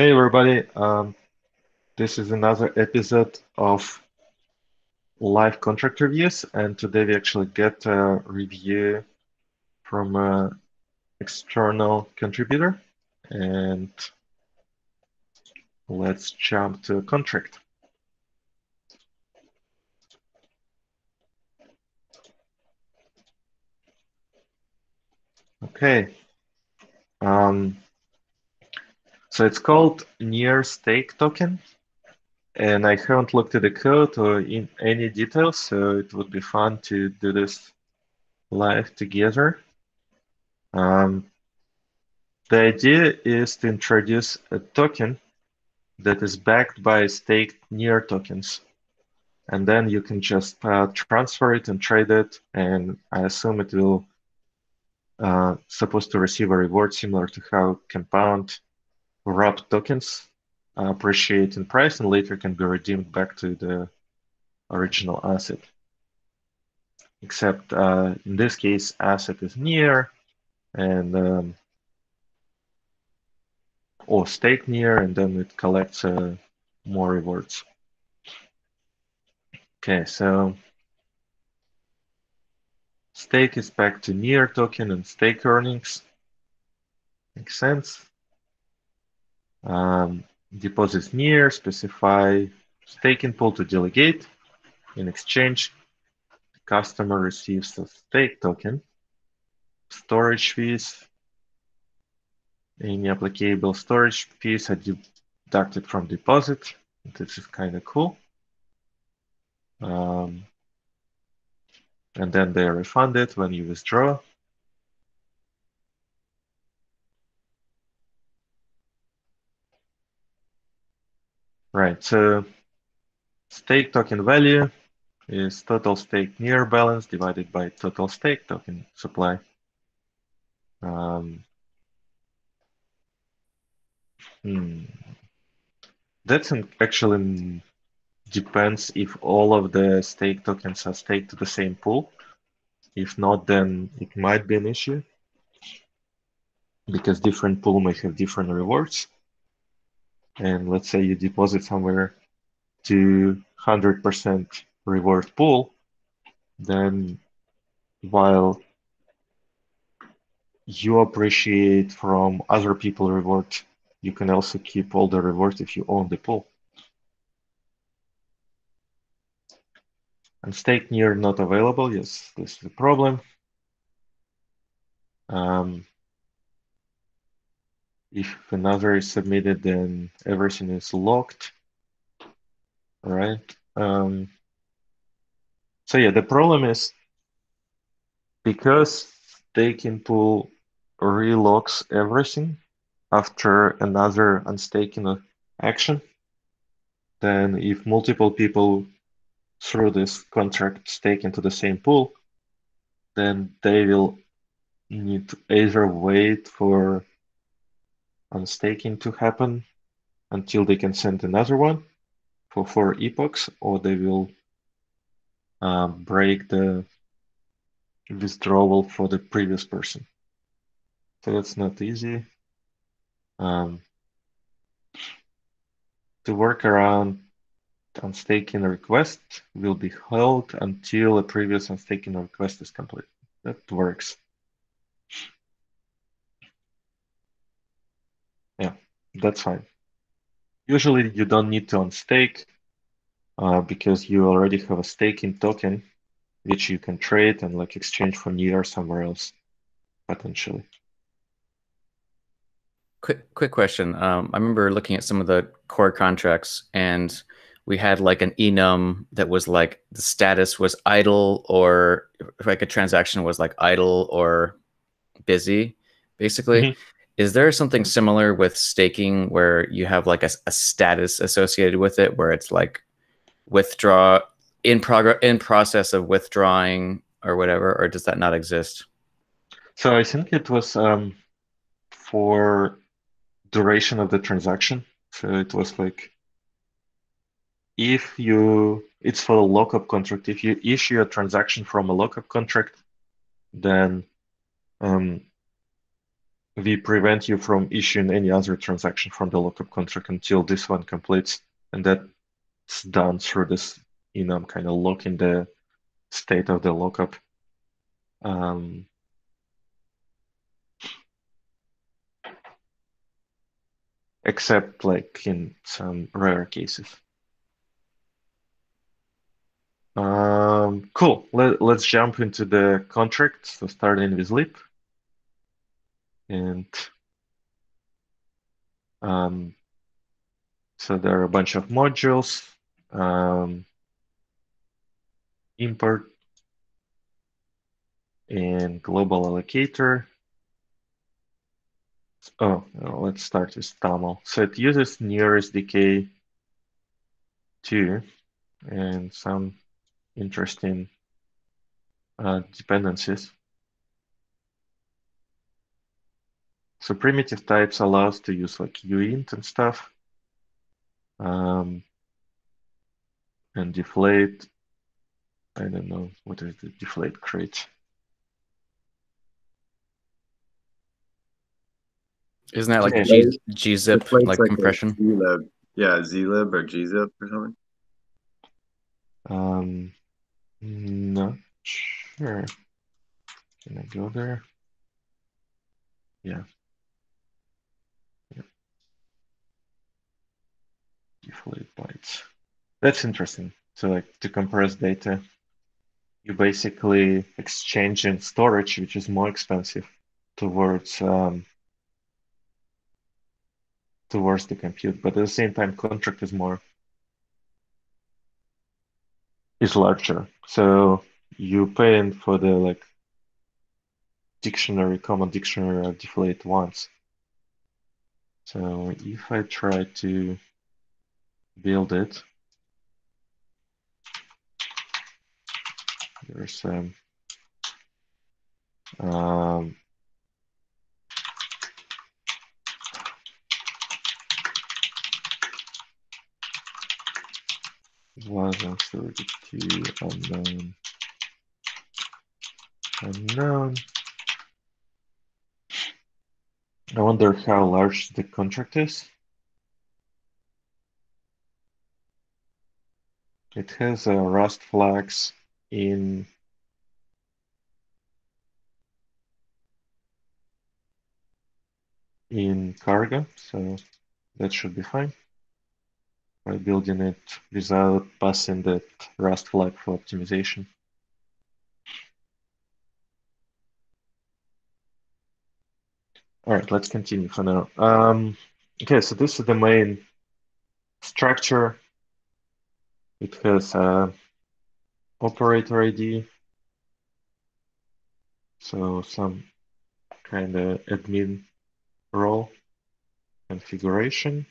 Hey everybody, um, this is another episode of live contract reviews, and today we actually get a review from an external contributor, and let's jump to a contract. Okay. Um, so it's called near stake token. And I haven't looked at the code or in any details, so it would be fun to do this live together. Um, the idea is to introduce a token that is backed by staked near tokens. And then you can just uh, transfer it and trade it. And I assume it will uh, supposed to receive a reward similar to how Compound wrapped tokens uh, appreciate in price and later can be redeemed back to the original asset. Except uh, in this case, asset is near and um, or stake near, and then it collects uh, more rewards. Okay, so stake is back to near token and stake earnings. Makes sense. Um, deposits near, specify staking pool to delegate. In exchange, the customer receives a stake token, storage fees, any applicable storage fees are deducted from deposit. This is kind of cool. Um, and then they are refunded when you withdraw. Right, so stake token value is total stake near balance divided by total stake token supply. Um, hmm. That's actually depends if all of the stake tokens are staked to the same pool. If not, then it might be an issue because different pool may have different rewards and let's say you deposit somewhere to 100% reward pool, then while you appreciate from other people reward, you can also keep all the rewards if you own the pool. And stake near not available, yes, this is a problem. Um, if another is submitted, then everything is locked. Right. Um, so yeah, the problem is because staking pool relocks everything after another unstaking action, then if multiple people through this contract stake into the same pool, then they will need to either wait for unstaking to happen until they can send another one for four epochs, or they will uh, break the withdrawal for the previous person. So that's not easy. Um, to work around unstaking request will be held until a previous unstaking request is complete. That works. That's fine. Usually you don't need to unstake uh, because you already have a staking token which you can trade and like exchange for near somewhere else potentially. Quick, quick question. Um, I remember looking at some of the core contracts, and we had like an enum that was like the status was idle, or like a transaction was like idle or busy, basically. Mm -hmm. Is there something similar with staking where you have like a, a status associated with it, where it's like withdraw in progress in process of withdrawing or whatever, or does that not exist? So I think it was um, for duration of the transaction. So it was like if you it's for a lockup contract. If you issue a transaction from a lockup contract, then um, we prevent you from issuing any other transaction from the lockup contract until this one completes, and that's done through this enum kind of locking the state of the lockup. Um, except like in some rare cases. Um, cool. Let, let's jump into the contract. So starting with lib. And um, so there are a bunch of modules. Um, import and global allocator. Oh, let's start with TOML. So it uses Near SDK 2 and some interesting uh, dependencies. So primitive types allows to use like uint and stuff. Um, and deflate, I don't know, what is the deflate crate? Isn't that like Yeah. G, gzip, It's like, compression? zlib. Yeah, zlib or gzip or something. Um, not sure. Can I go there? Yeah. Yeah. Deflate bytes. That's interesting. So like to compress data, you basically exchange in storage, which is more expensive, towards um, towards the compute. But at the same time, contract is more is larger. So you pay in for the like dictionary, common dictionary deflate once. So if I try to build it, there's um, um wasm32 unknown. Unknown. I wonder how large the contract is. It has a Rust flags in in cargo, so that should be fine. By building it without passing that Rust flag for optimization. All right, let's continue for now. Um, okay, so this is the main structure. It has a operator ID. So some kind of admin role configuration.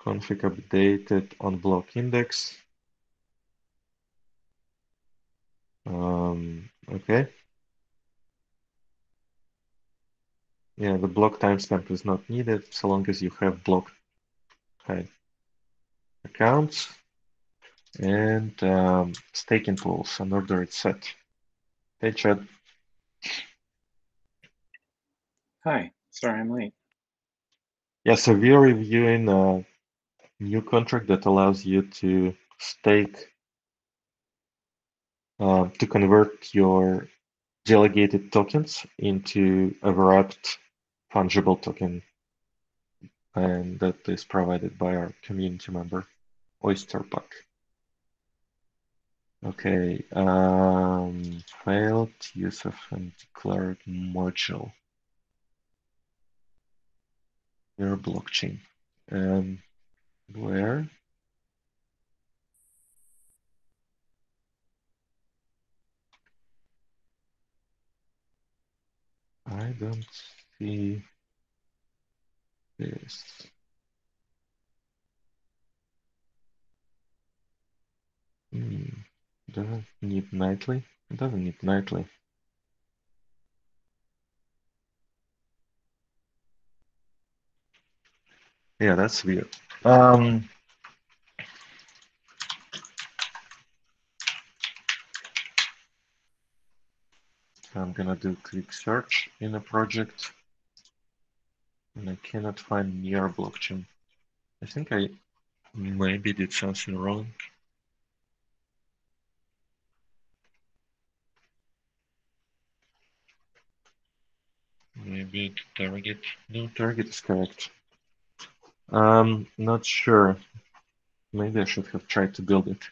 Config updated on block index. Um, okay. Yeah, the block timestamp is not needed so long as you have block accounts and um, staking pools and order it set. Hey, Chad. Hi, sorry I'm late. Yeah, so we are reviewing a new contract that allows you to stake, uh, to convert your delegated tokens into a wrapped fungible token. And that is provided by our community member, OysterPack. Okay, um, failed use of undeclared module. near blockchain. Um, where? I don't see this. Hmm. Doesn't need nightly? It doesn't need nightly. Yeah, that's weird. Um, I'm gonna do quick search in a project. and I cannot find near blockchain. I think I maybe did something wrong. Maybe target. No, target is correct. Um, not sure. Maybe I should have tried to build it.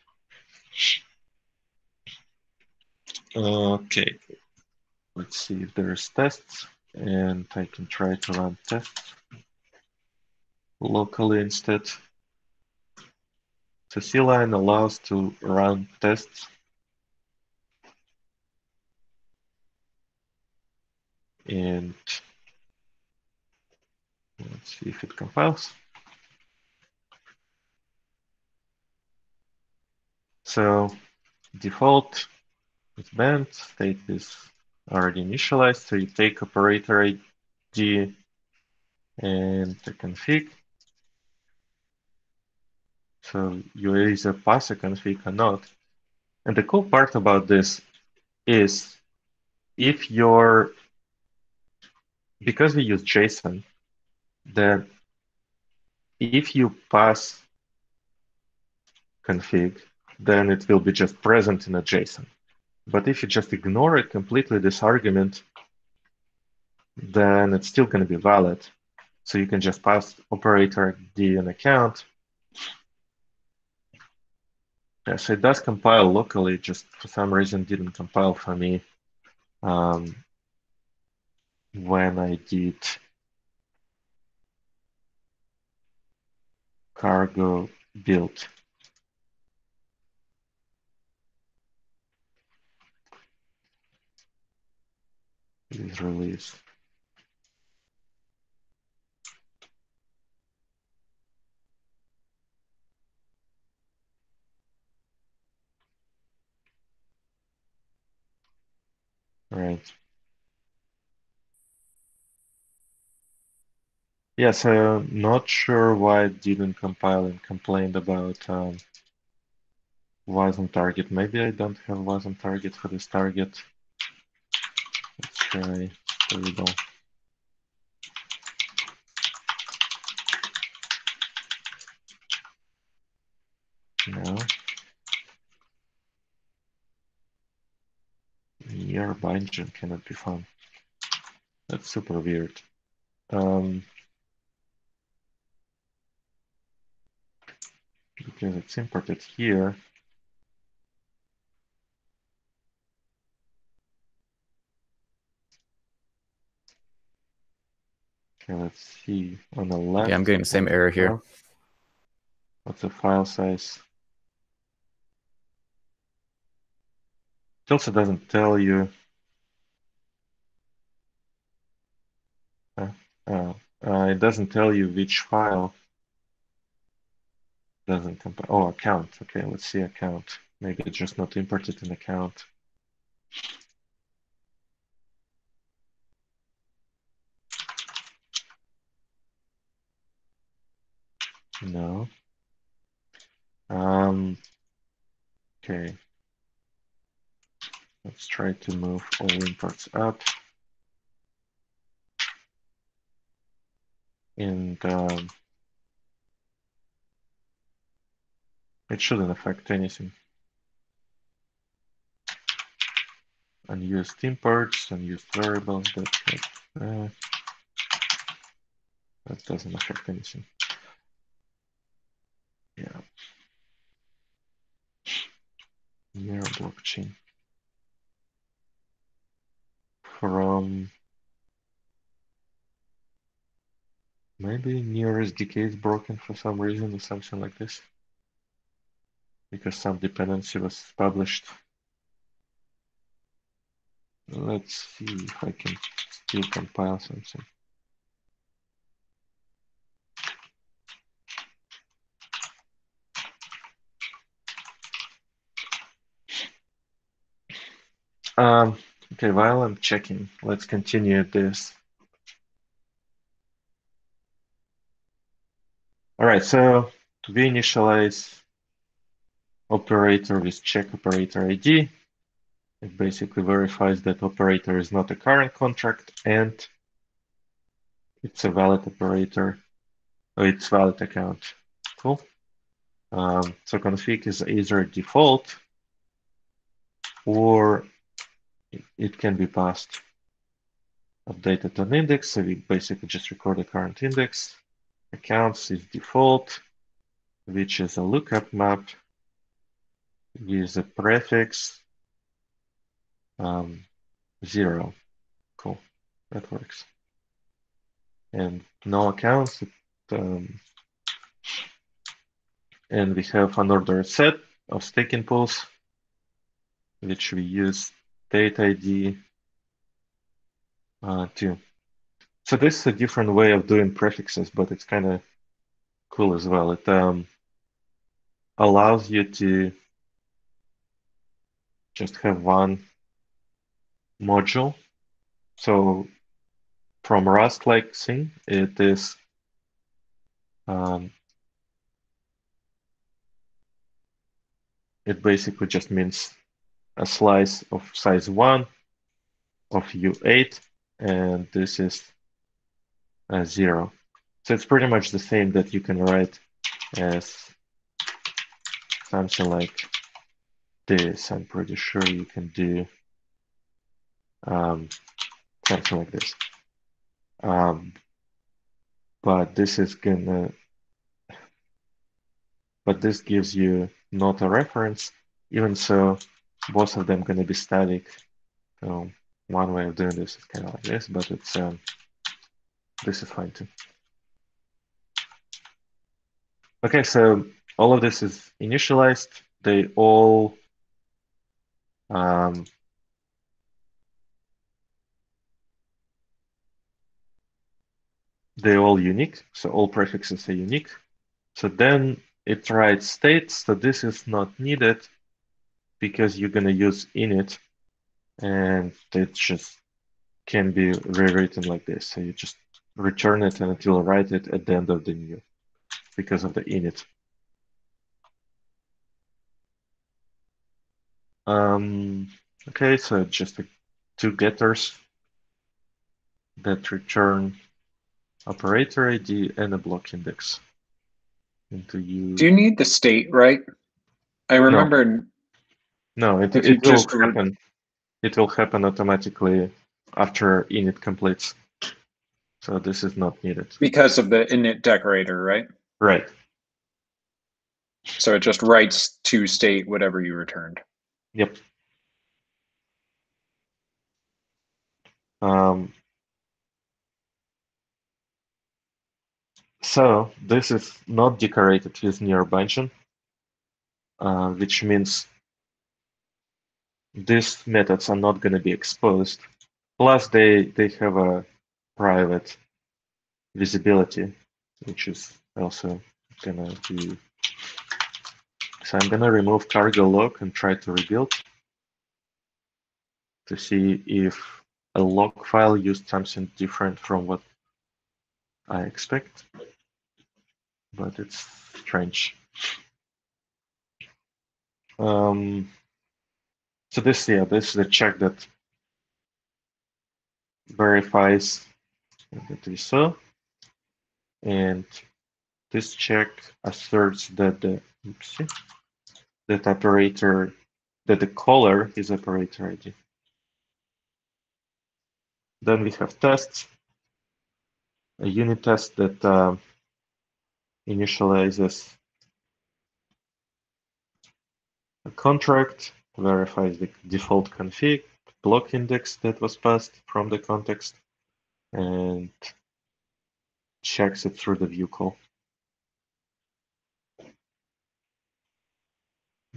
Okay. Let's see if there's tests, and I can try to run tests locally instead. So CLion allows to run tests and let's see if it compiles. So default is banned, state is already initialized, so you take operator ID and the config. So you either pass a config or not. And the cool part about this is if your because we use JSON, that if you pass config, then it will be just present in a JSON. But if you just ignore it completely, this argument, then it's still going to be valid. So you can just pass operator D an account. Yes, it does compile locally, just for some reason didn't compile for me. Um, when I did cargo build. Is release. Right. Yes, I'm not sure why it didn't compile and complained about um, wasm target. Maybe I don't have wasm target for this target. Let's try go. No. Nearby engine cannot be found. That's super weird. Um, because it's imported here. Okay, let's see on the left. Yeah, I'm getting the same error here. What's the file size? It also doesn't tell you. Uh, uh, uh, it doesn't tell you which file doesn't compare. Oh, account. Okay, let's see account. Maybe it's just not imported in account. No. Um, okay. Let's try to move all imports up. And um, It shouldn't affect anything. Unused imports, unused variables, that, uh, that doesn't affect anything. Yeah. Near blockchain. From maybe near SDK is broken for some reason or something like this because some dependency was published. Let's see if I can still compile something. Um, okay, while I'm checking, let's continue this. All right, so to initialize operator with check operator ID. It basically verifies that operator is not a current contract and it's a valid operator, or it's valid account. Cool. Um, so config is either default or it can be passed updated on index. So we basically just record the current index. Accounts is default, which is a lookup map with the prefix um, zero. Cool, that works. And no accounts. Um, and we have unordered set of staking pools, which we use date ID uh, too. So this is a different way of doing prefixes, but it's kind of cool as well. It um, allows you to just have one module. So from Rust-like thing, it is um, it basically just means a slice of size 1 of U8, and this is a 0. So it's pretty much the same that you can write as something like this. I'm pretty sure you can do um, something like this. Um, but this is gonna, but this gives you not a reference. Even so, both of them gonna be static. So one way of doing this is kind of like this, but it's um, this is fine too. Okay, so all of this is initialized. They all um, they're all unique. So all prefixes are unique. So then it writes states. So this is not needed because you're going to use init and it just can be rewritten like this. So you just return it and it will write it at the end of the new because of the init. Um, okay, so just two getters that return operator ID and a block index into you. Do you need the state, right? I remember No, it, If it will happen. It will happen automatically after init completes. So this is not needed. because of the init decorator, right? Right. So it just writes to state whatever you returned. Yep. Um, so this is not decorated with near bindgen, uh, which means these methods are not going to be exposed. Plus, they they have a private visibility, which is also gonna be. So I'm gonna remove cargo lock and try to rebuild to see if a lock file used something different from what I expect. But it's strange. Um, so this, yeah, this is a check that verifies that we saw. And this check asserts that the oopsie, that operator that the caller is operator ID. Then we have tests, a unit test that uh, initializes a contract, verifies the default config, block index that was passed from the context, and checks it through the view call.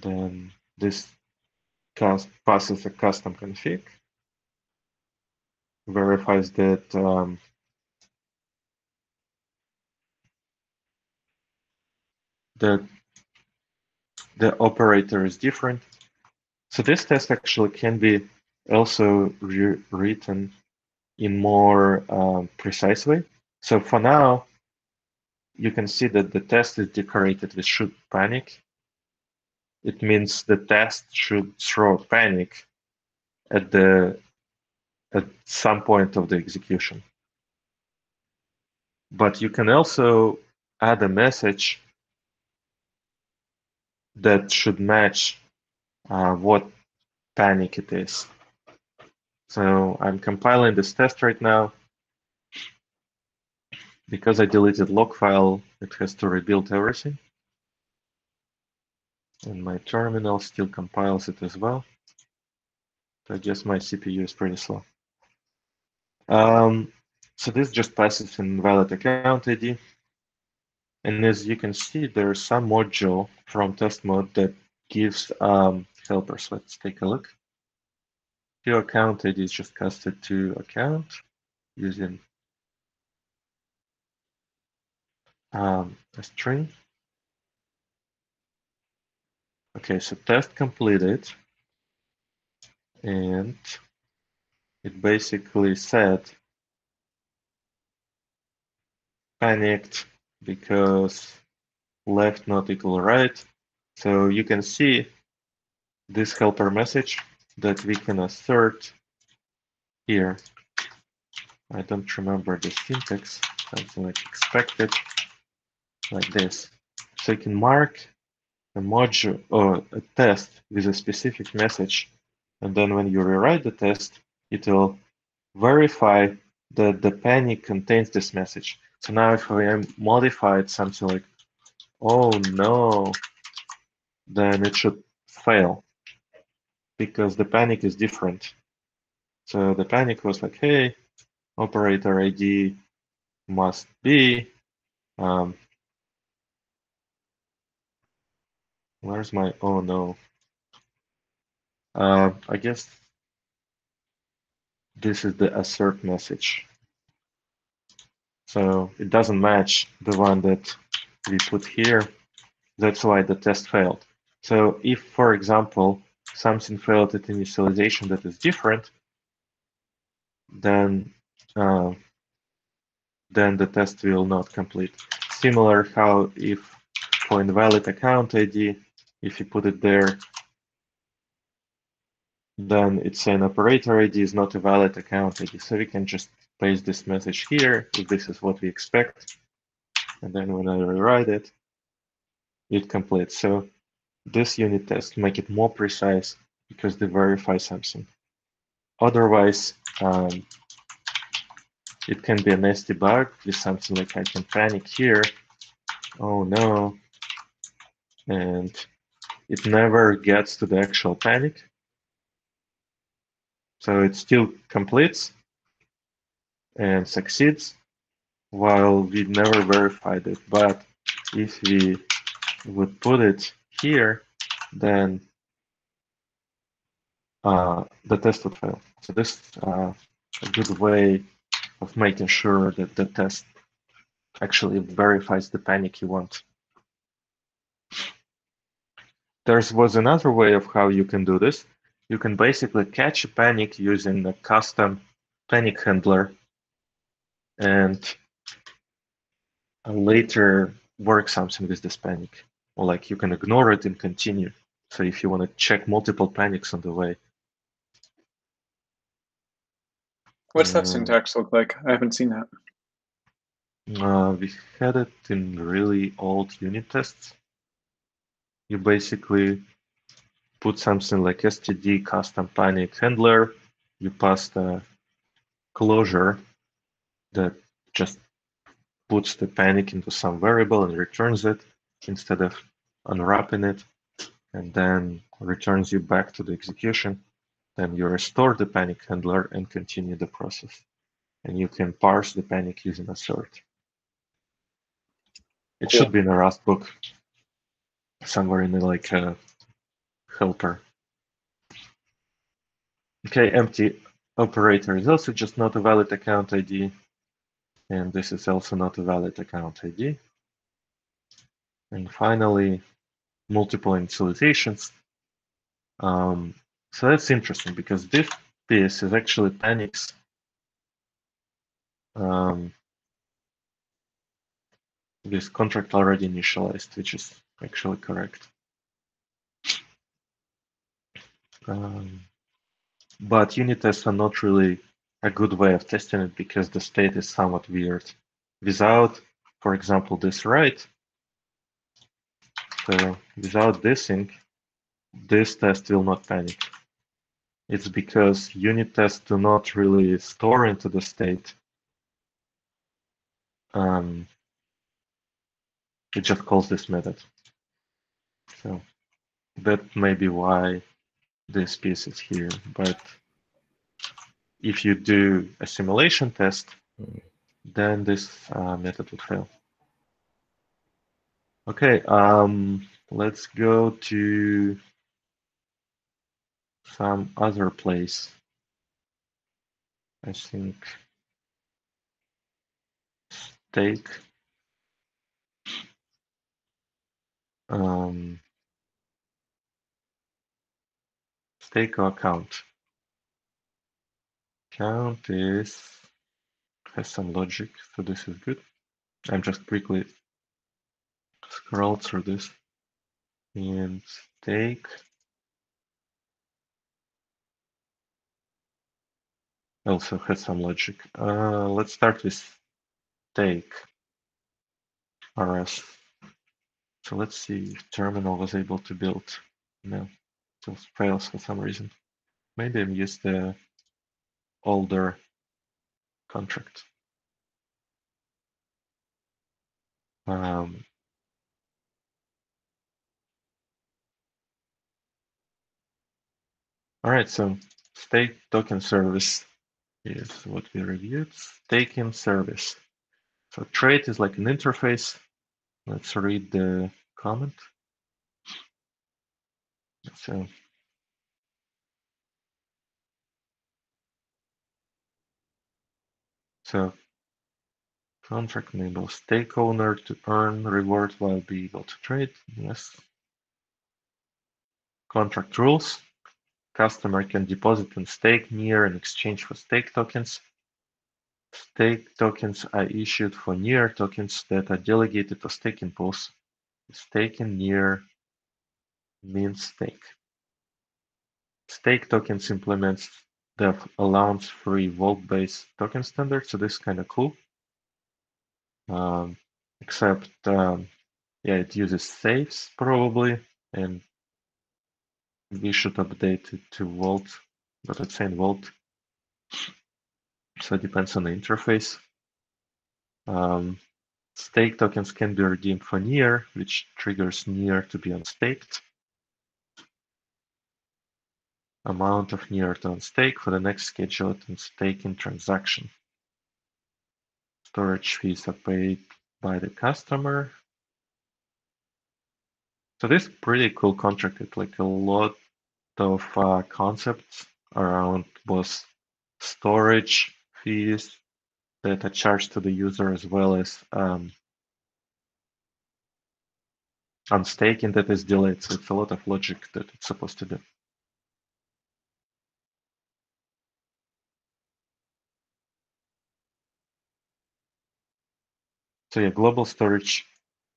Then this passes a custom config, verifies that um, that the operator is different. So this test actually can be also re- written in more um, precise way. So for now, you can see that the test is decorated with should panic. It means the test should throw panic at the at some point of the execution. but you can also add a message that should match uh, what panic it is. So I'm compiling this test right now. Because I deleted lock file, it has to rebuild everything. And my terminal still compiles it as well. I guess my CPU is pretty slow. Um, so this just passes in valid account ID. And as you can see, there's some module from test mode that gives um, helpers. Let's take a look. Your account ID is just casted to account using um, a string. Okay, so test completed. And it basically said panicked because left not equal right. So you can see this helper message that we can assert here. I don't remember the syntax, something like expected, like this. So you can mark a module or a test with a specific message, and then when you rewrite the test, it will verify that the panic contains this message. So now if I modified something like, oh no, then it should fail because the panic is different. So the panic was like, hey, operator ID must be, um, where's my, oh no. Uh, I guess this is the assert message. So it doesn't match the one that we put here. That's why the test failed. So if, for example, something failed at initialization that is different, then uh, then the test will not complete. Similar how if for invalid account ID, if you put it there, then it's an operator ID is not a valid account ID. So we can just paste this message here if this is what we expect. And then when I rewrite it, it completes. So this unit test make it more precise because they verify something. Otherwise, um, it can be a nasty bug with something like I can panic here. Oh no. And it never gets to the actual panic. So it still completes and succeeds while we never verified it. But if we would put it here, then uh, the test would fail. So this is uh, a good way of making sure that the test actually verifies the panic you want. There was another way of how you can do this you can basically catch a panic using a custom panic handler and later work something with this panic. Or like you can ignore it and continue. So if you want to check multiple panics on the way. What's that Um, syntax look like? I haven't seen that. Uh, we had it in really old unit tests. You basically put something like std custom panic handler. You pass the closure that just puts the panic into some variable and returns it instead of unwrapping it, and then returns you back to the execution. Then you restore the panic handler and continue the process. And you can parse the panic using assert. It Cool. should be in a Rust book somewhere in the like a helper. Okay, empty operator is also just not a valid account ID. And this is also not a valid account ID. And finally, multiple initializations. Um, so that's interesting because this piece is actually panics. Um, this contract already initialized, which is actually correct. Um, but unit tests are not really a good way of testing it because the state is somewhat weird. without, for example, this right, so without this thing, this test will not panic. It's because unit tests do not really store into the state. Um, it just calls this method. So that may be why this piece is here. But if you do a simulation test, Mm. then this uh, method would fail. Okay, um, let's go to some other place. I think stake. Um, stake or count? Count is has some logic, so this is good. I'm just quickly scroll through this and stake. Also has some logic. Uh, let's start with stake RS. So let's see if terminal was able to build. No, it fails for some reason. Maybe I'm used the older contract. Um, all right, so stake token service is what we reviewed. Staking service. So trade is like an interface. Let's read the comment. So uh, So contract enables stake owner to earn reward while be able to trade. Yes. Contract rules. Customer can deposit and stake near in exchange for stake tokens. Stake tokens are issued for near tokens that are delegated to staking pools. Staking near means stake. Stake tokens implements the allowance-free vault-based token standard, so this is kind of cool. Um, except, um, yeah, it uses safes probably, and we should update it to Vault, but it's saying Vault. So it depends on the interface. Um, stake tokens can be redeemed for near, which triggers near to be unstaked. Amount of near to unstake for the next scheduled and staking transaction. Storage fees are paid by the customer. So this pretty cool contract It's like a lot of uh, concepts around both storage fees that are charged to the user as well as um, unstaking that is delayed. So it's a lot of logic that it's supposed to do. So yeah, global storage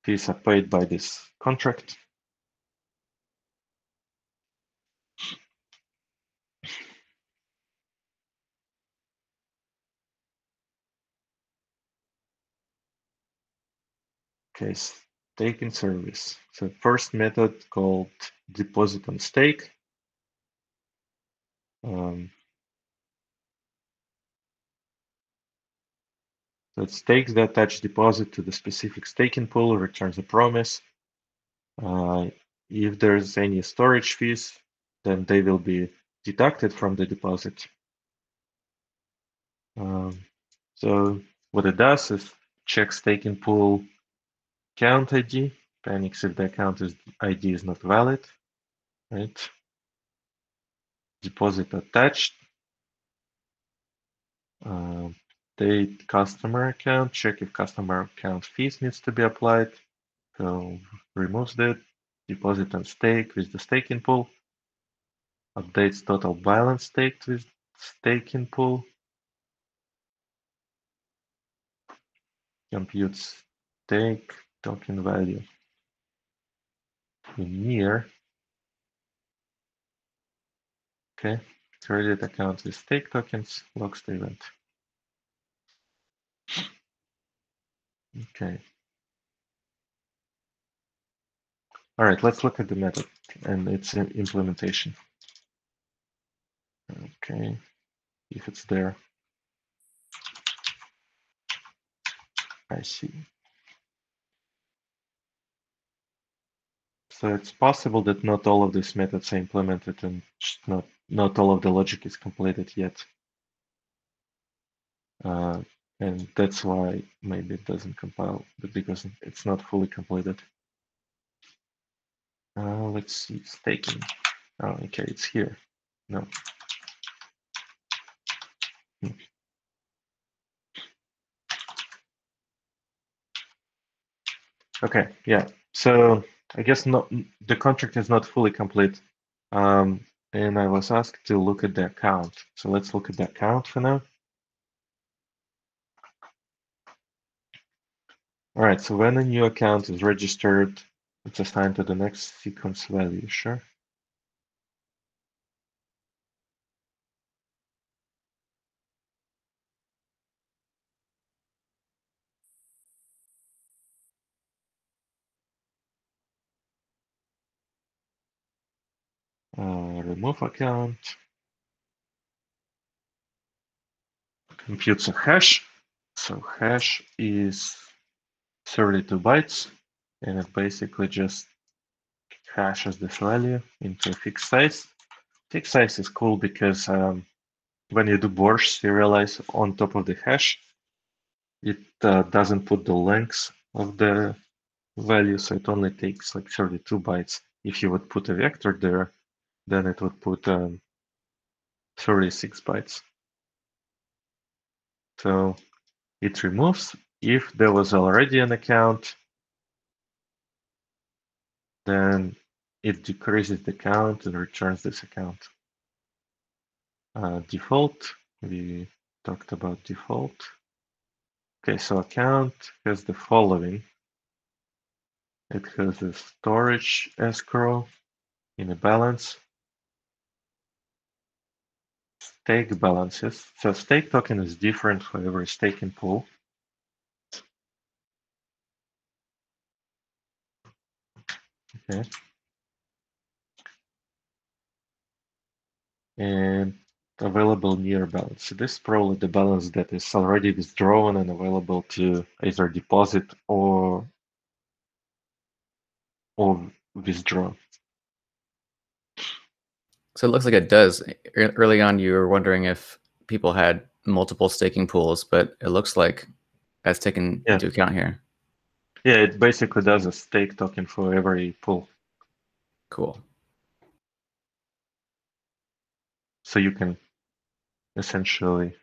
fees are paid by this contract. Okay, staking service. So first method called deposit on stake. Um, so it stakes the attached deposit to the specific staking pool, returns a promise. Uh, if there's any storage fees, then they will be deducted from the deposit. Um, so what it does is check staking pool account ID, panics if the account is, ID is not valid, right? Deposit attached. Uh, date customer account, check if customer account fees needs to be applied. So removes that, deposit and stake with the staking pool. Updates total balance staked with staking pool. Computes stake token value in near. Okay, credit account with stake tokens, logs the event. Okay. All right, let's look at the method and its implementation. Okay, if it's there. I see. So it's possible that not all of these methods are implemented and not not all of the logic is completed yet. Uh, and that's why maybe it doesn't compile, but because it's not fully completed. Uh, let's see, staking. Oh, okay, it's here. No. Hmm. Okay, yeah. So I guess not the contract is not fully complete. Um, and I was asked to look at the account. So let's look at the account for now. All right, so when a new account is registered, it's assigned to the next sequence value, sure? Uh, remove account. Computes a hash. So hash is 32 bytes, and it basically just hashes this value into a fixed size. Fixed size is cool because um, when you do Borsh serialize on top of the hash, it uh, doesn't put the length of the value, so it only takes like 32 bytes. If you would put a vector there, then it would put um, 36 bytes. So it removes if there was already an account, then it decreases the count and returns this account. Uh, default, we talked about default. Okay, so account has the following. It has a storage escrow in a balance, stake balances. So stake token is different for every staking pool. Okay. And available near balance. So this is probably the balance that is already withdrawn and available to either deposit or or withdraw. So it looks like it does. Early on, you were wondering if people had multiple staking pools, but it looks like that's taken Yeah. into account here. Yeah, it basically does a stake token for every pool. Cool. So you can essentially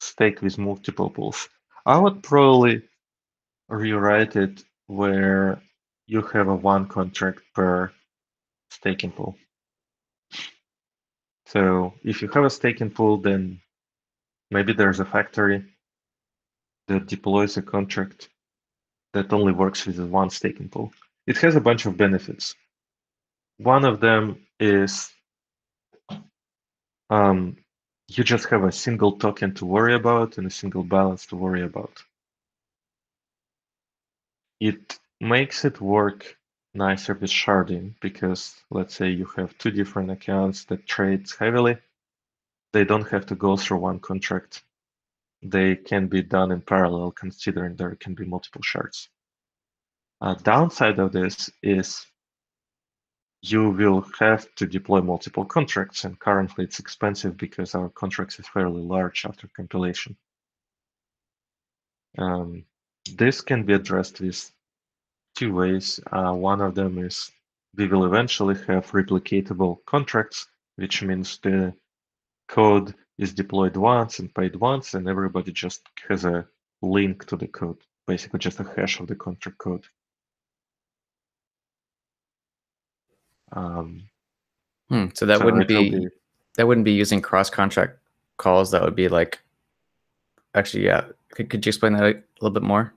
stake with multiple pools. I would probably rewrite it where you have a one contract per staking pool. So if you have a staking pool, then maybe there's a factory that deploys a contract that only works with one staking pool. It has a bunch of benefits. One of them is um, you just have a single token to worry about and a single balance to worry about. It makes it work nicer with sharding because let's say you have two different accounts that trade heavily. They don't have to go through one contract. They can be done in parallel considering there can be multiple shards. A downside of this is you will have to deploy multiple contracts, and currently it's expensive because our contracts is fairly large after compilation. Um, this can be addressed with two ways. Uh, one of them is we will eventually have replicatable contracts, which means the code is deployed once and paid once, and everybody just has a link to the code, basically just a hash of the contract code. Um, Hmm. So that so wouldn't will be, that wouldn't be using cross contract calls. That would be like actually yeah. Could, could you explain that a little bit more?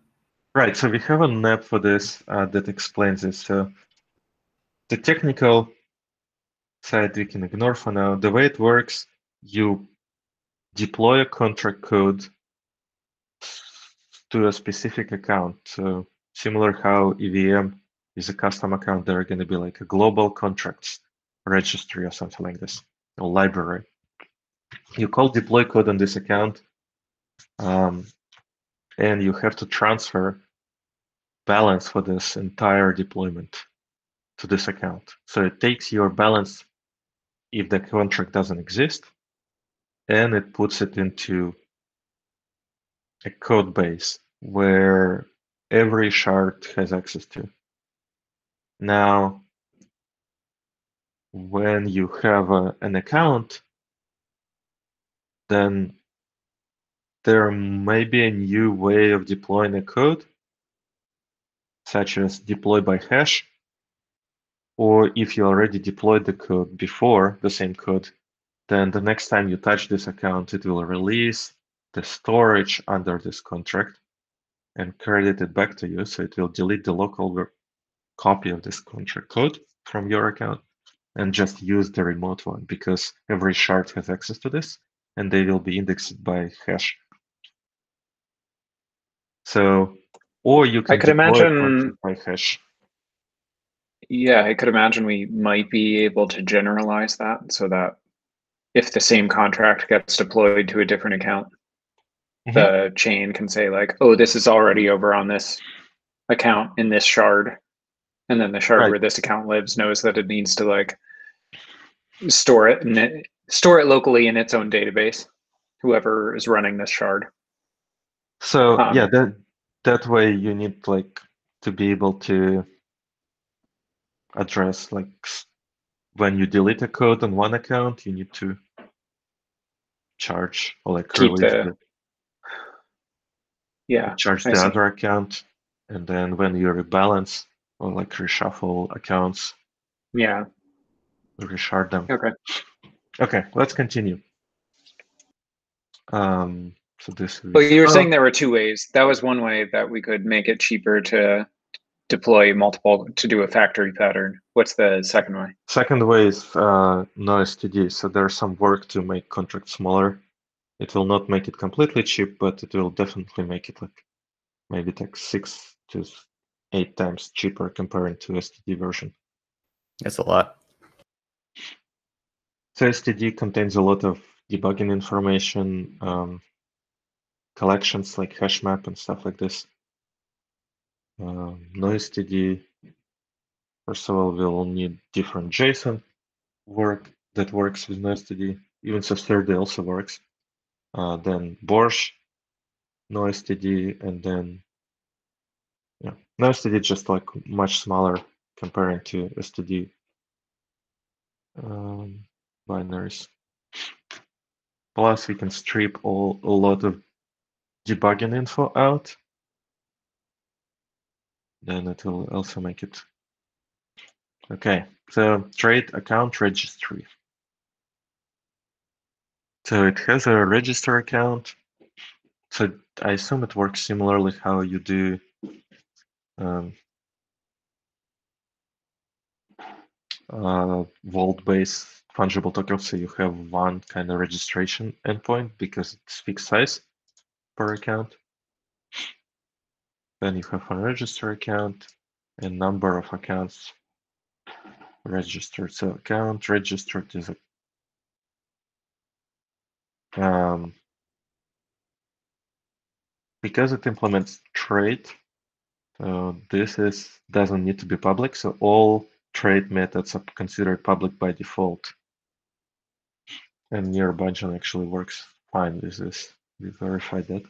Right, so we have a map for this uh, that explains this. So the technical side we can ignore for now. The way it works, you deploy a contract code, to a specific account. So similar how EVM is a custom account, there are going to be like a global contracts registry or something like this, or library. You call deploy code on this account, um, and you have to transfer balance for this entire deployment to this account. So it takes your balance if the contract doesn't exist, and it puts it into a code base where every shard has access to. Now, when you have a, an account, then there may be a new way of deploying a code, such as deploy by hash, or if you already deployed the code before, the same code, then the next time you touch this account, it will release the storage under this contract and credit it back to you. So it will delete the local copy of this contract code from your account and just use the remote one because every shard has access to this and they will be indexed by hash. So, or you can I could imagine by hash. Yeah, I could imagine we might be able to generalize that so that if the same contract gets deployed to a different account, Mhm. the chain can say like, "Oh, this is already over on this account in this shard," and then the shard Right. where this account lives knows that it needs to like store it and it, store it locally in its own database. Whoever is running this shard. So Um, yeah, that that way you need like to be able to address like when you delete a code on one account, you need to charge or like Keep release the- the, Yeah, charge I the see. other account, and then when you rebalance or like reshuffle accounts, yeah. reshard them. Okay. Okay, let's continue. Um, so this is. But you were oh, saying there were two ways. That was one way that we could make it cheaper to deploy multiple to do a factory pattern. What's the second way? Second way is uh, no STD. So there's some work to make contracts smaller. It will not make it completely cheap, but it will definitely make it like maybe like six to eight times cheaper comparing to STD version. That's a lot. So STD contains a lot of debugging information, um, collections like hash map and stuff like this. Um, no STD. First of all, we'll need different JSON work that works with no STD. Even Susterd also works. Uh, then Borsh, no STD, and then yeah, no STD just like much smaller comparing to STD um, binaries. Plus, we can strip all a lot of debugging info out. Then it will also make it. Okay, so trait account registry. So it has a register account. So I assume it works similarly how you do um, uh, vault-based fungible tokens. So you have one kind of registration endpoint because it's fixed size per account. Then you have a register account and number of accounts registered. So account registered is a um, because it implements trait. Uh, this is doesn't need to be public. So all trait methods are considered public by default. And near bindgen actually works fine with this. We verified that.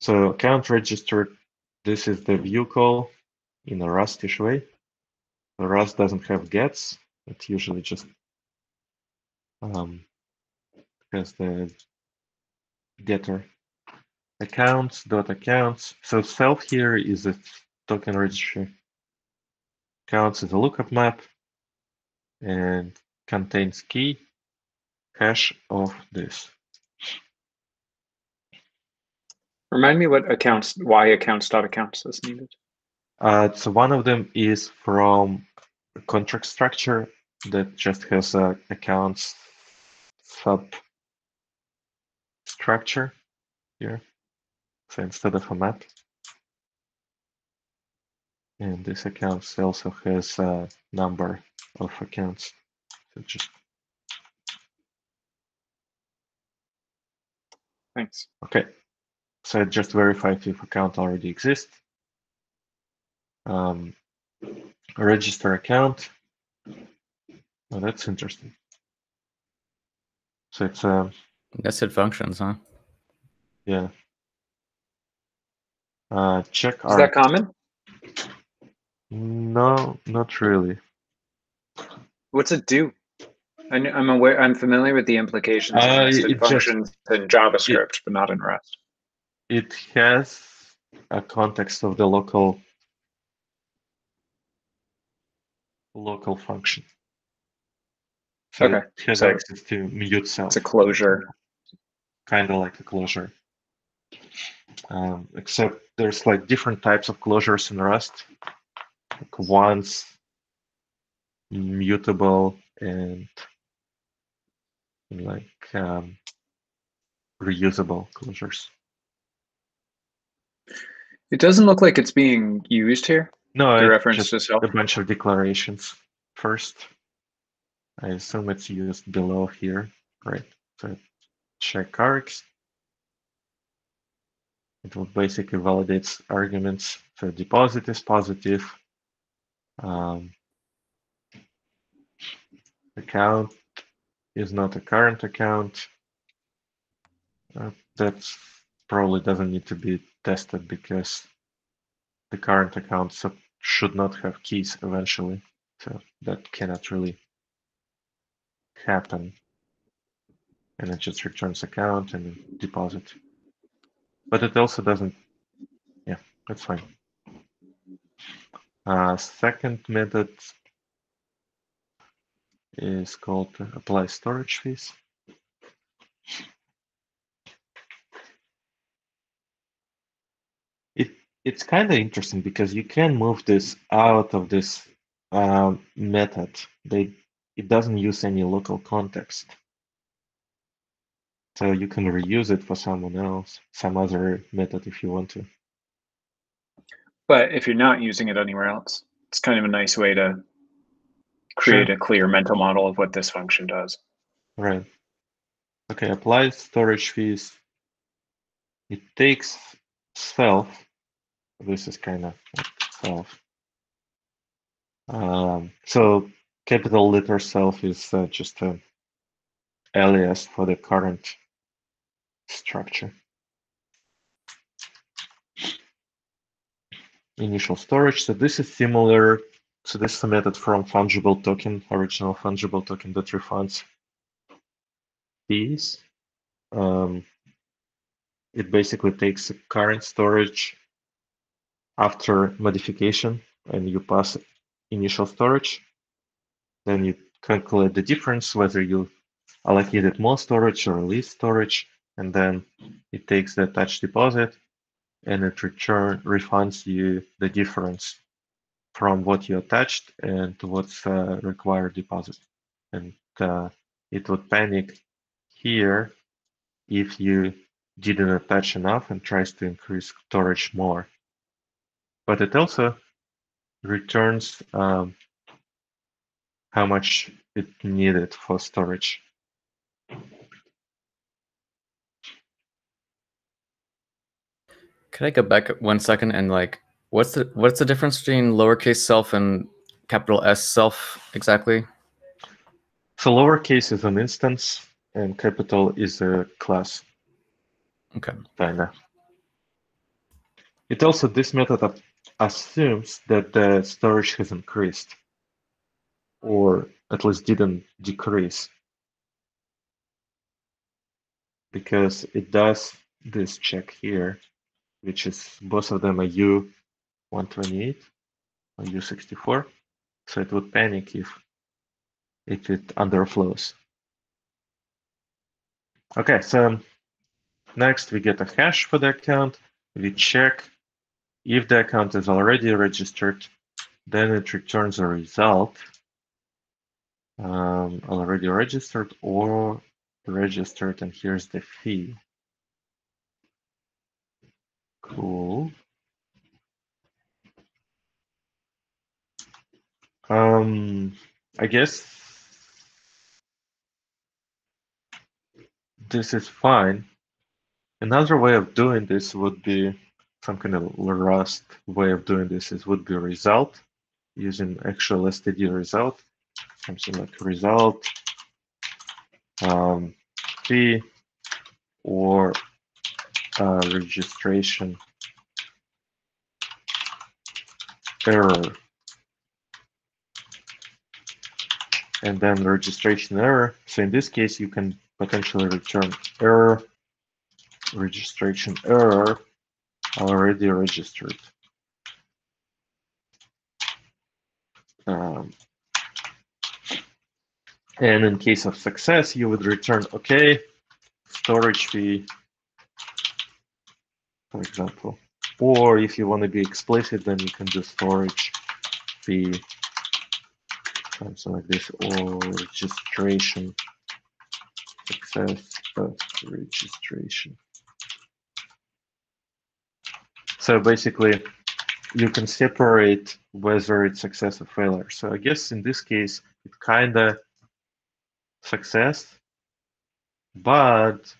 So account registered, this is the view call in a Rustish way. The Rust doesn't have gets. It usually just um, has the getter accounts dot accounts. So self here is a token registry. Accounts is a lookup map and contains key hash of this. Remind me what accounts, why accounts dot accounts is needed. Uh, so one of them is from a contract structure that just has a accounts sub structure here. So instead of a map. And this account also has a number of accounts. So just Thanks. okay. So it just verifies if account already exists. Um, register account. Oh, that's interesting. So it's um Nested functions, huh? yeah. Uh, check Is our that common? no, not really. What's it do? I kn- I'm aware. I'm familiar with the implications Uh, of nested it just- functions in JavaScript, but not in Rust. It has a context of the local local function. So Okay, it has so access to mute self. It's a closure. kind of like a closure. Um, except there's like different types of closures in Rust. Like once mutable and like um, reusable closures. It doesn't look like it's being used here. No, The reference to self. a bunch of declarations first. I assume it's used below here, right? So check args. It will basically validates arguments. So deposit is positive. Um, account is not a current account. Uh, that probably doesn't need to be tested because the current account sup- should not have keys eventually. So that cannot really happen. And it just returns account and deposit. But it also doesn't, yeah, that's fine. Uh, second method is called apply storage fees. It's kind of interesting because you can move this out of this um, method. They it doesn't use any local context, so you can reuse it for someone else, some other method if you want to. But if you're not using it anywhere else, it's kind of a nice way to create a clear mental model of what this function does. Right. Okay, apply storage fees. It takes self. This is kind of self. Um, so capital letter self is uh, just a alias for the current structure. Initial storage. So this is similar. So this is a method from fungible token, original fungible token that refunds fees. Um, it basically takes the current storage after modification and you pass initial storage. Then you calculate the difference, whether you allocated more storage or least storage, and then it takes the attached deposit and it return refunds you the difference from what you attached and to what's uh, required deposit. And uh, it would panic here if you didn't attach enough and tries to increase storage more. But it also returns um, how much it needed for storage. Could I go back one second and like, what's the what's the difference between lowercase self and capital S self exactly? So lowercase is an instance and capital is a class, Okay. kinda. It also, this method assumes that the storage has increased or at least didn't decrease because it does this check here, which is both of them are U128 or U64. So it would panic if if it underflows. Okay, so next we get a hash for the account. We check if the account is already registered, then it returns a result um, already registered or registered, and here's the fee. Cool. Um, I guess this is fine. Another way of doing this would be some kind of Rust way of doing this is would be result using actual std result, something like result um, fee or uh, registration error. And then registration error. So in this case, you can potentially return error, registration error already registered. Um, and in case of success, you would return OK, storage fee, for example. Or if you want to be explicit, then you can do storage fee, something like this, or registration success of registration. So basically, you can separate whether it's success or failure. So I guess in this case, it kind of success, but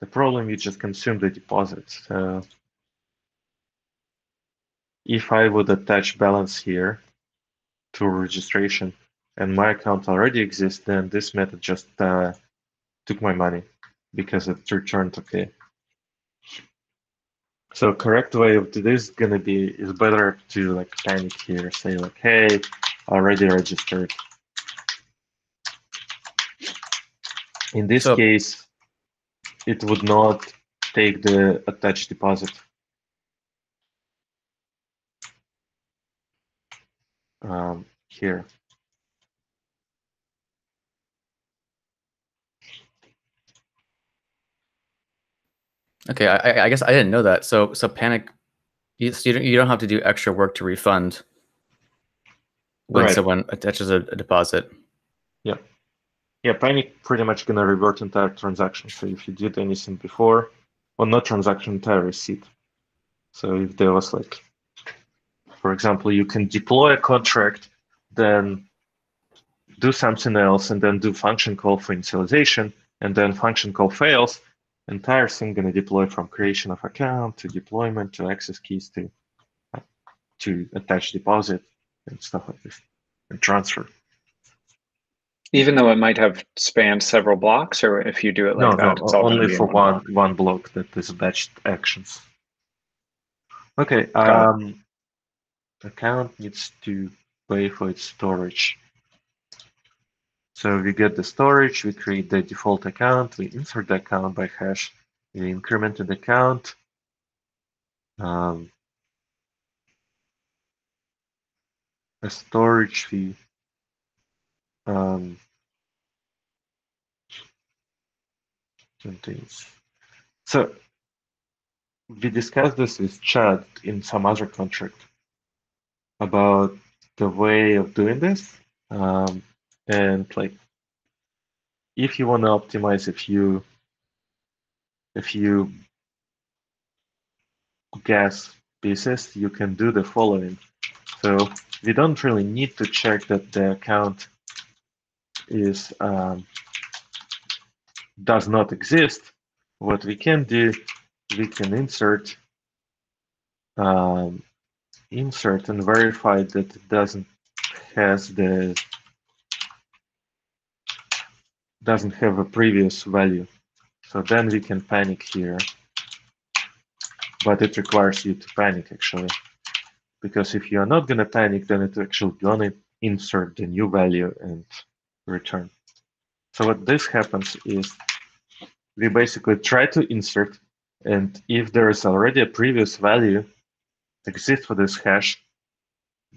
the problem you just consume the deposit. So if I would attach balance here to registration and my account already exists, then this method just uh, took my money because it returned okay. So correct way of this is gonna be is better to like panic here, say like, hey, already registered. In this So- case, it would not take the attached deposit. Um, here. Okay, I, I- guess I didn't know that. So so panic, you, so you don't you don't have to do extra work to refund when Right. someone attaches a, a deposit. Yeah, yeah, Panic pretty much gonna revert entire transaction. So if you did anything before, well, not transaction, entire receipt. So if there was like, for example, you can deploy a contract, then do something else, and then do function call for initialization, and then function call fails, entire thing gonna deploy from creation of account to deployment to access keys to to attach deposit and stuff like this, and transfer. Even though it might have spanned several blocks, or if you do it like no, that, no, it's all only for one one block. one block that is batched actions. Okay, um, account needs to pay for its storage. So we get the storage, we create the default account, we insert the account by hash, we increment the account. Um, a storage fee. Um, contains. So we discussed this with Chad in some other contract about the way of doing this. Um, and like if you want to optimize a few a few gas pieces, you can do the following. So we don't really need to check that the account is um, does not exist. What we can do, we can insert um, insert and verify that it doesn't has the doesn't have a previous value. So then we can panic here. But it requires you to panic actually. Because if you are not gonna panic, then it's actually gonna insert the new value and return. So what this happens is we basically try to insert and if there is already a previous value exist for this hash,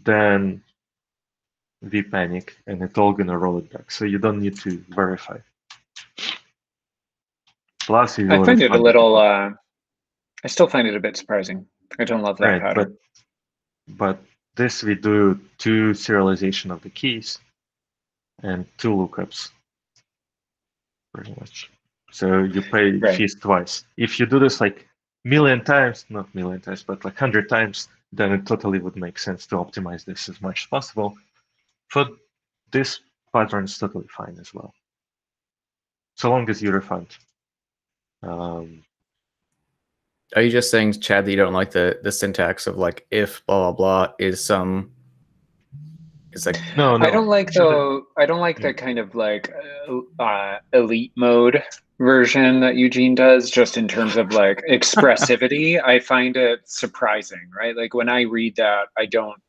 then we panic and it's all gonna roll it back. So you don't need to verify. Plus, you I find it a little. Uh, I still find it a bit surprising. I don't love that right, pattern. but but this we do two serialization of the keys and two lookups, pretty much. So you pay Right. fees twice. If you do this like million times, not million times, but like hundred times, then it totally would make sense to optimize this as much as possible. For this pattern, it's totally fine as well, so long as you refund. Um, Are you just saying, Chad, that you don't like the the syntax of like if blah blah blah is some? It's like no, no, I don't like the I don't like the kind of like uh, uh, elite mode version that Eugene does, just in terms of like expressivity. I find it surprising, right? Like when I read that, I don't.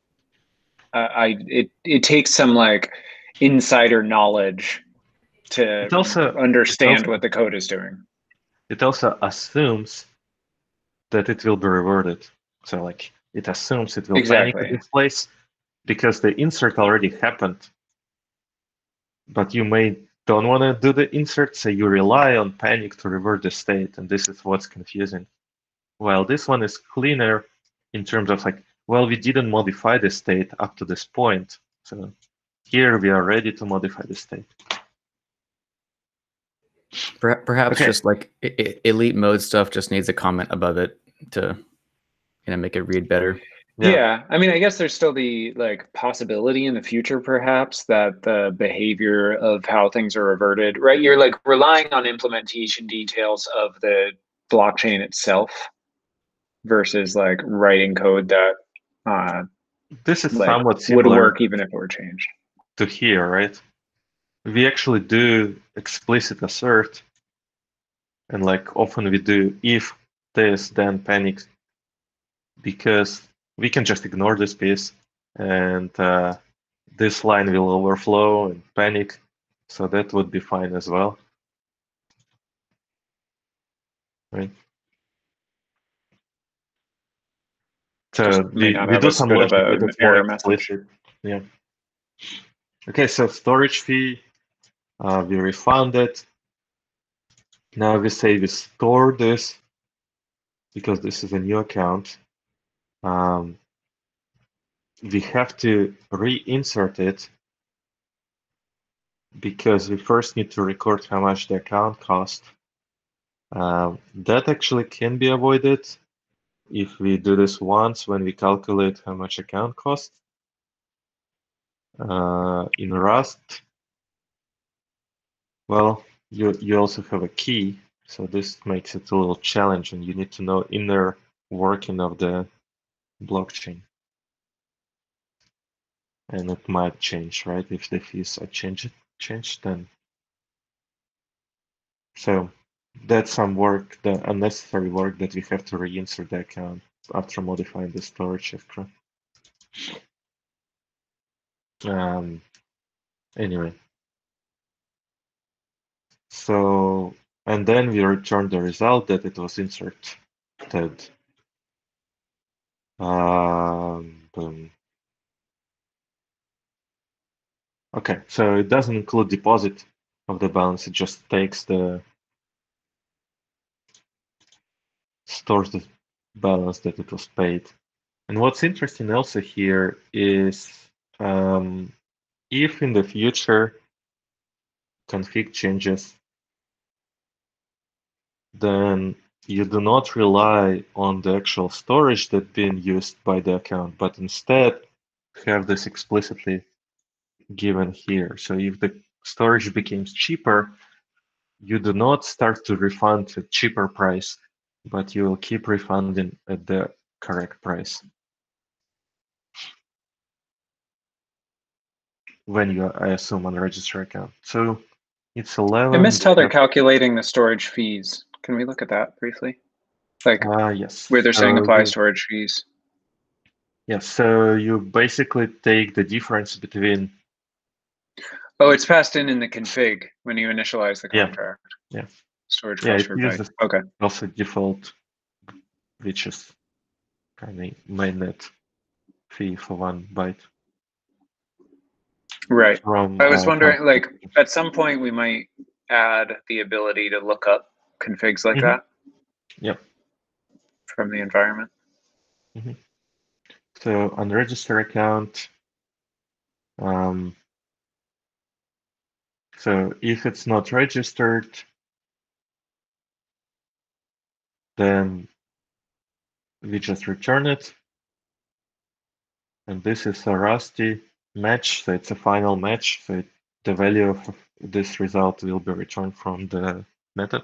Uh, I it it takes some like insider knowledge to It also- understand also- what the code is doing. it also assumes that it will be reverted. So like it assumes it will panic Exactly. at this place because the insert already happened. But you may don't want to do the insert, so you rely on panic to revert the state, and this is what's confusing. While this one is cleaner in terms of like, well, we didn't modify the state up to this point. So here we are ready to modify the state. perhaps Okay. just like elite mode stuff just needs a comment above it to you know make it read better. Yeah. Yeah. I mean, I guess there's still the like possibility in the future, perhaps, that the behavior of how things are reverted, right? You're like relying on implementation details of the blockchain itself versus like writing code that uh, This is like somewhat would work even if it were changed. to here, right? We actually do explicit assert, and like often we do if this then panic, because we can just ignore this piece, and uh, this line will overflow and panic, so that would be fine as well, right? So we, we do some good of a- with an it error message. Yeah. Okay, so storage fee, uh, we refund it. Now we say we store this because this is a new account. Um, we have to reinsert it because we first need to record how much the account cost. Um, that actually can be avoided if we do this once when we calculate how much account costs. Uh, in Rust, well, you you also have a key, so this makes it a little challenging. You need to know inner working of the blockchain, and it might change, right? If the fees are changed, changed, then so that's some work, the unnecessary work that we have to reinsert the account after modifying the storage escrow. Um, anyway. So, and then we return the result that it was inserted. Um, boom. Okay, so it doesn't include deposit of the balance, it just takes the stores the balance that it was paid. And what's interesting also here is um, if in the future config changes, then you do not rely on the actual storage that being used by the account, but instead have this explicitly given here. So if the storage becomes cheaper, you do not start to refund at cheaper price, but you will keep refunding at the correct price. When you, I assume, on the register account. So it's 11. I missed how they're calculating the storage fees. Can we look at that briefly? Like Ah, yes. where they're saying So apply storage fees. Yes, so you basically take the difference between Oh, it's passed in in the config when you initialize the contract. Yeah. contract. Yeah. Storage Yeah, it uses- Okay. also default, which is kind of mainnet fee for one byte Right. from. I was uh, wondering, like, at some point we might add the ability to look up configs like Mhm. that. Yep. From the environment. So on register account, um, so if it's not registered, then we just return it. And this is a rusty match, so it's a final match. So it, the value of this result will be returned from the method.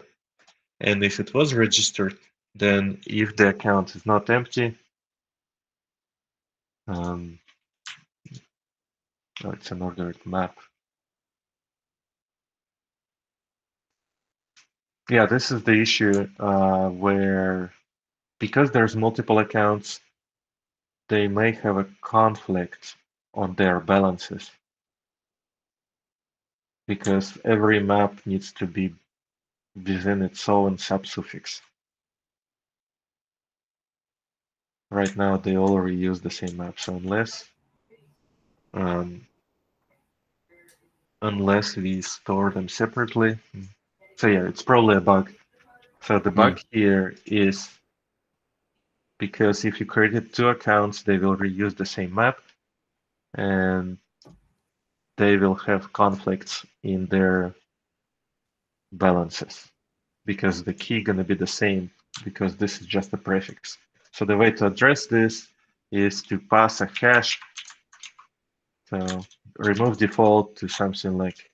And if it was registered, then if the account is not empty, um, oh, it's an ordered map. Yeah, this is the issue uh, where because there's multiple accounts, they may have a conflict on their balances because every map needs to be within its own subsuffix. Right now, they all reuse the same map, so unless um, unless we store them separately, so yeah, it's probably a bug. So the bug hmm. here is because if you created two accounts, they will reuse the same map, and they will have conflicts in their balances because the key gonna be the same because this is just a prefix. So the way to address this is to pass a hash. So remove default to something like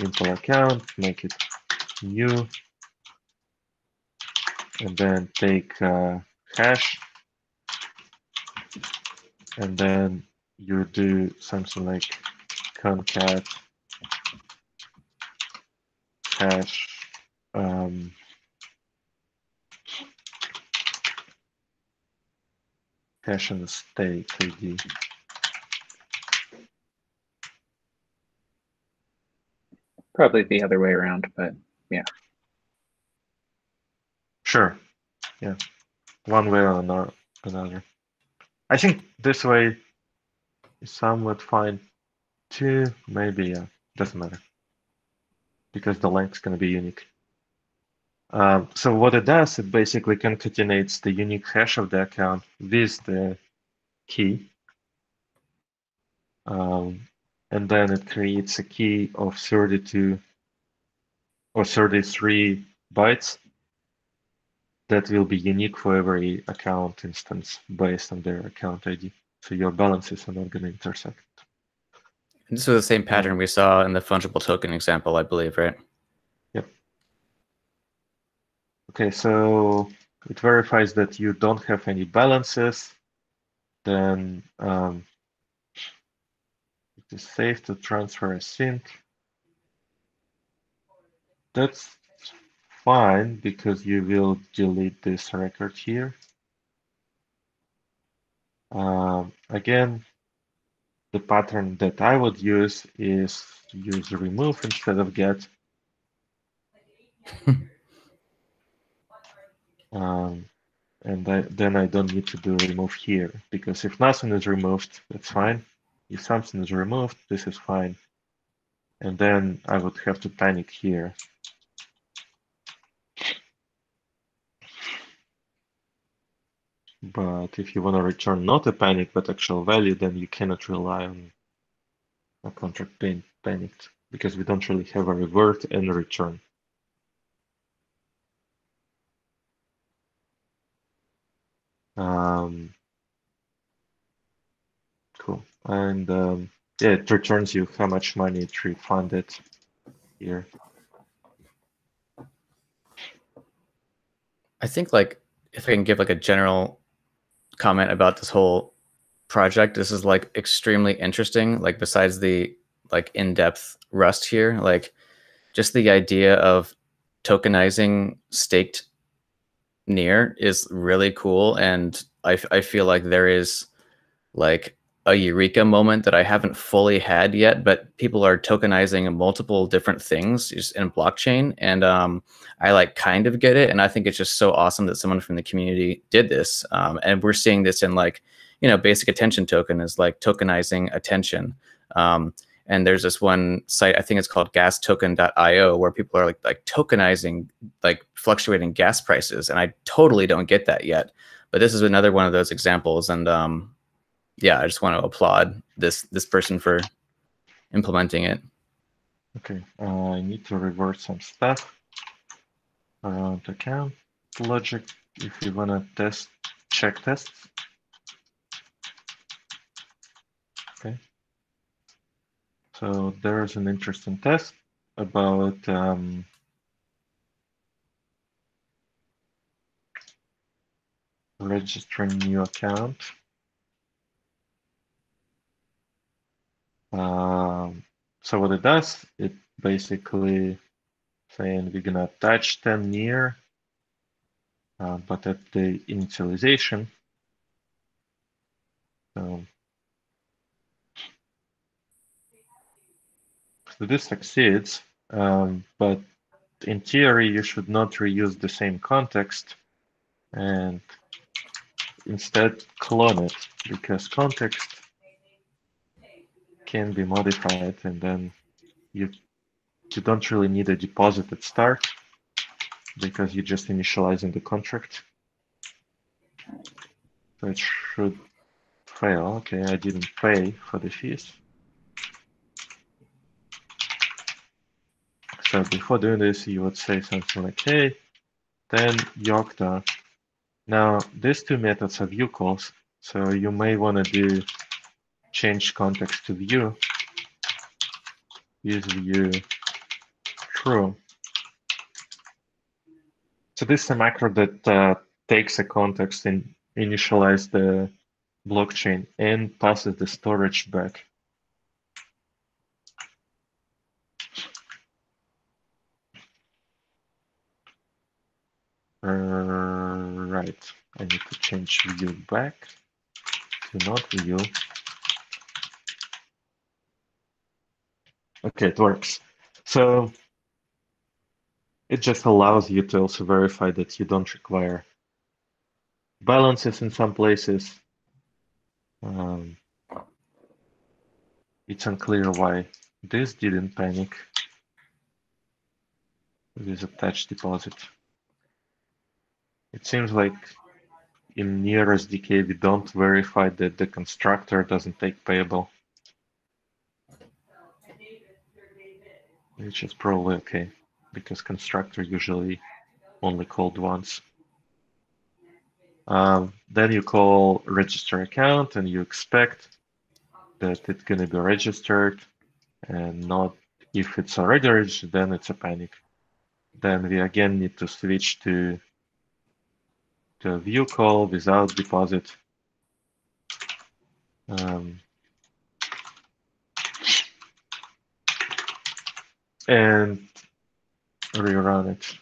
info account, make it new, and then take uh, hash, and then you do something like concat hash um, hash and state ID. Probably the other way around, but Sure. Yeah. One way or ano- another. I think this way is somewhat fine too. Maybe, yeah. Doesn't matter. Because the length is going to be unique. Um, so what it does, it basically concatenates the unique hash of the account with the key. Um, and then it creates a key of 32 or 33 bytes that will be unique for every account instance based on their account ID. So your balances are not going to intersect. This was the same pattern we saw in the fungible token example, I believe, right? Yep. Okay, so it verifies that you don't have any balances. Then um, it is safe to transfer a sync. That's fine because you will delete this record here. Um, again, the pattern that I would use is use remove instead of get. Um, and I, then I don't need to do remove here because if nothing is removed, that's fine. If something is removed, this is fine. And then I would have to panic here. But if you want to return not a panic but actual value, then you cannot rely on a contract being panicked because we don't really have a revert and a return. Um, cool. And um, yeah, it returns you how much money it refunded here. I think like if I can give like a general comment about this whole project, this is like extremely interesting. Like besides the like in-depth Rust here, like just the idea of tokenizing staked near is really cool and I, I feel like there is like a eureka moment that i haven't fully had yet but people are tokenizing multiple different things in blockchain and um, i like kind of get it and i think it's just so awesome that someone from the community did this um, and we're seeing this in like you know basic attention token is like tokenizing attention um, and there's this one site i think it's called gastoken.io where people are like like tokenizing like fluctuating gas prices and i totally don't get that yet but this is another one of those examples and um yeah i just want to applaud this this person for implementing it Okay, uh, I need to revert some stuff around account logic. If you wanna test check tests. Okay. So there is an interesting test about um, registering new account. Um, so what it does, it basically saying we're gonna attach them near, uh, but at the initialization. So, so this succeeds, um, but in theory, you should not reuse the same context and instead clone it because context can be modified and then you you don't really need a deposit at start because you're just initializing the contract. So it should fail. Okay, I didn't pay for the fees. So before doing this, you would say something like, hey, then Yocto. Now, these two methods are view calls, so you may want to do change context to view. Use view true. So this is a macro that uh, takes a context and initialize the blockchain and passes the storage back. Uh, right, I need to change view back to not view. Okay, it works. So it just allows you to also verify that you don't require balances in some places. Um, it's unclear why this didn't panic. This attached deposit. It seems like in near SDK we don't verify that the constructor doesn't take payable. Which is probably okay because constructor usually only called once. Um, then you call register account and you expect that it's going to be registered and not if it's already registered, then it's a panic. Then we again need to switch to the view call without deposit. Um, and rerun it.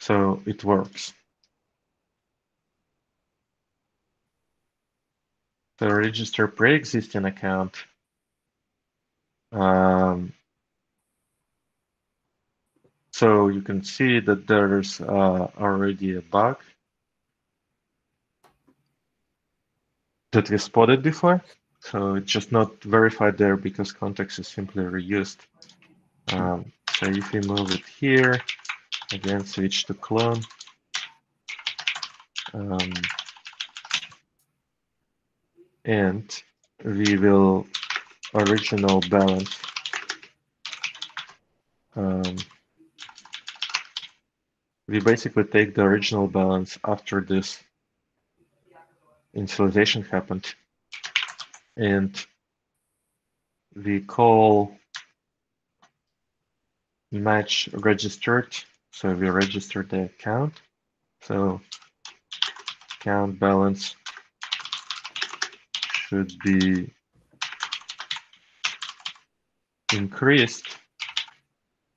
So it works. So register pre-existing account. Um, so you can see that there's uh, already a bug that we spotted before. So it's just not verified there because context is simply reused. Um, so if we move it here, again, switch to clone. Um, and we will original balance. Um, we basically take the original balance after this initialization happened and we call match registered. So we register the account. So account balance should be increased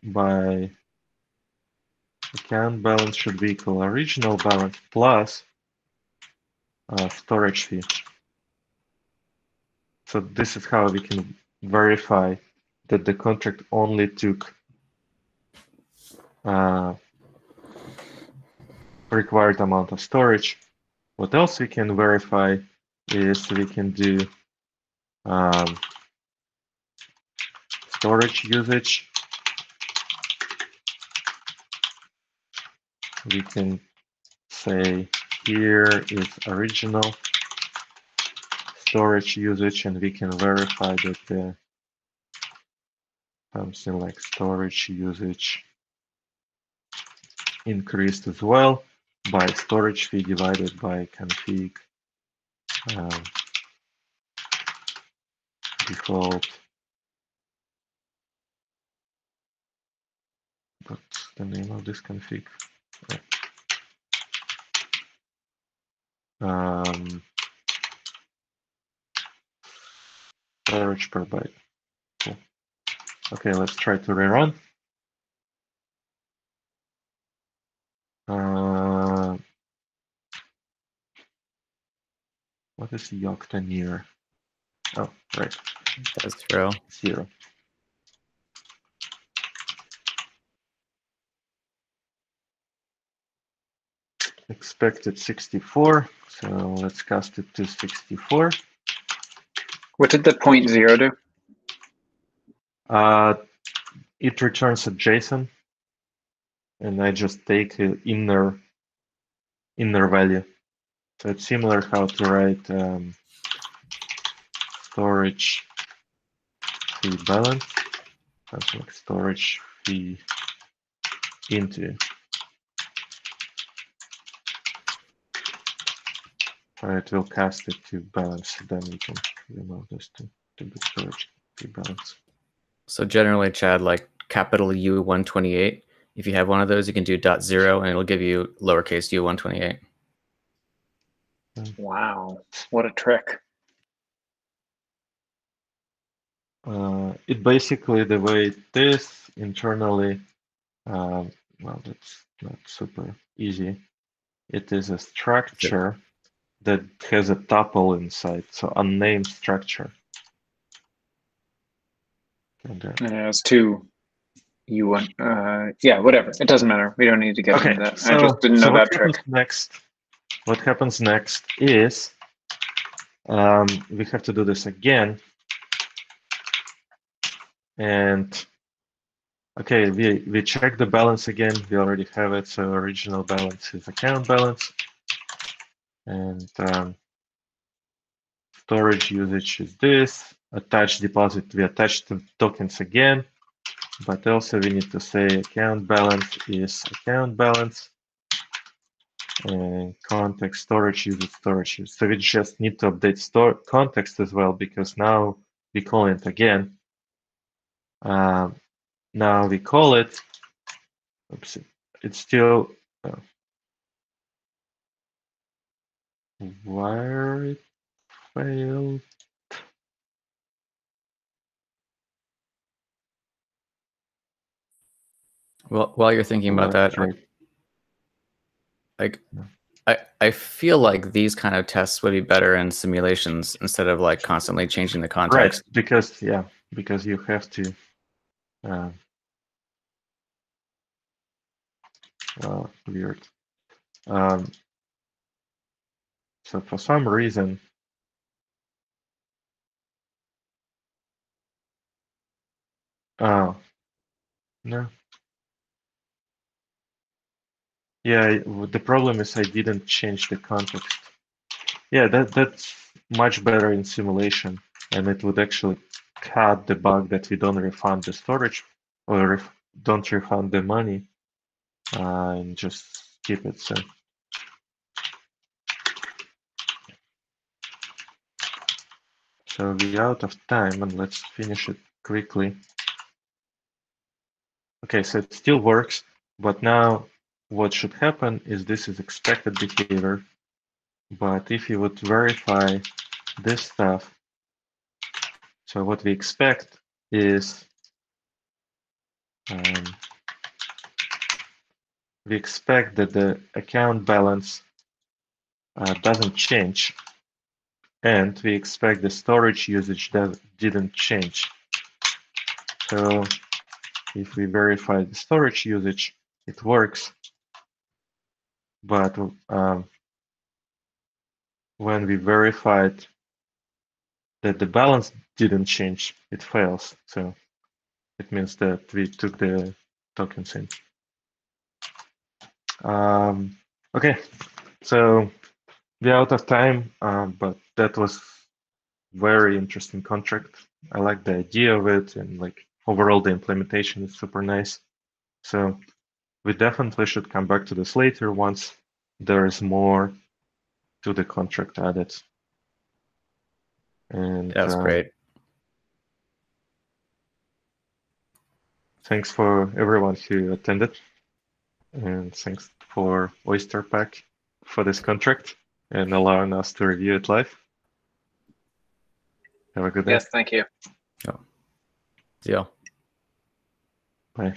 by account balance should be equal original balance plus storage fee. So this is how we can verify that the contract only took uh, required amount of storage. What else we can verify is we can do um, storage usage. We can say here is original storage usage and we can verify that the something like storage usage increased as well by storage fee divided by config um, default. What's the name of this config? Um, storage per byte. Cool. Okay, let's try to rerun. Uh, what is Yocto near? Oh, right, That's zero. zero. Expected 64, so let's cast it to 64. What did the point zero do? Uh, it returns a JSON, and I just take a inner inner value. So it's similar how to write um, storage fee balance, something like storage fee into. So it will cast it to balance, then we can remove this to, to the storage fee balance. So generally, Chad, like capital U one twenty eight. If you have one of those, you can do dot zero, and it'll give you lowercase u one twenty eight. Wow, what a trick. Uh, it basically the way it is internally. Um, well, that's not super easy. It is a structure that has a tuple inside, so unnamed structure. And, uh, And it has two You want? Uh, yeah, whatever. It doesn't matter. We don't need to get Okay, into that. so, I just didn't so know what that trick. happens next? What happens next is um, we have to do this again. And okay, we we check the balance again. We already have it. So original balance is account balance, and um, storage usage is this. Attach deposit. We attach the tokens again, but also we need to say account balance is account balance and context storage uses storage. So we just need to update store context as well because now we call it again. Um, now we call it. Oops, it's still. Uh, where it failed. Well, while you're thinking about that, like I, I feel like these kind of tests would be better in simulations instead of like constantly changing the context. Right, because yeah, because you have to. Uh, uh, weird. Um, for some reason, oh no. Yeah, the problem is I didn't change the context. Yeah, that that's much better in simulation, and it would actually cut the bug that we don't refund the storage or ref don't refund the money uh, and just keep it. So so we're out of time, and let's finish it quickly. Okay, so it still works, but now what should happen is this is expected behavior. But if you would verify this stuff, so what we expect is um, we expect that the account balance uh, doesn't change, and we expect the storage usage that didn't change. So if we verify the storage usage, it works. But um, when we verified that the balance didn't change, it fails. So it means that we took the tokens in. Um, okay, so we're out of time, um, but that was very interesting contract. I like the idea of it, and like overall the implementation is super nice. So we definitely should come back to this later once there is more to the contract added. And That's uh, great. Thanks for everyone who attended, and thanks for OysterPack for this contract and allowing us to review it live. Have a good day. Yes, thank you. Yeah. Deal. Bye.